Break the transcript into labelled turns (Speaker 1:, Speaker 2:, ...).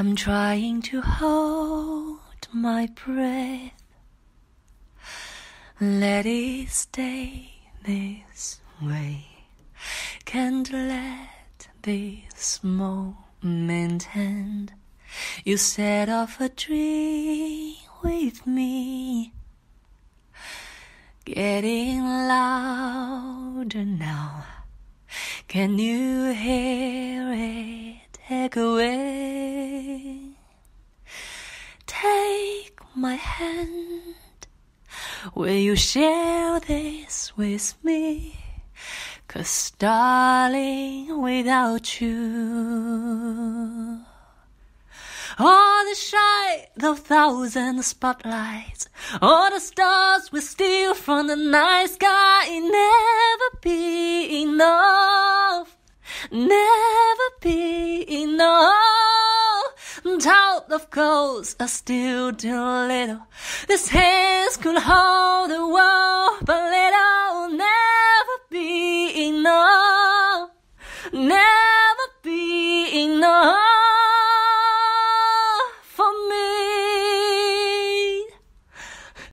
Speaker 1: I'm trying to hold my breath. Let it stay this way. Can't let this moment end. You set off a dream with me. Getting louder now. Can you hear Take my hand. Will you share this with me? Cause darling, without you all the shine of thousand spotlights, all the stars we steal from the night sky, never be enough, never be enough. Top of course are still too little. This hands could hold the world, but will never be enough. Never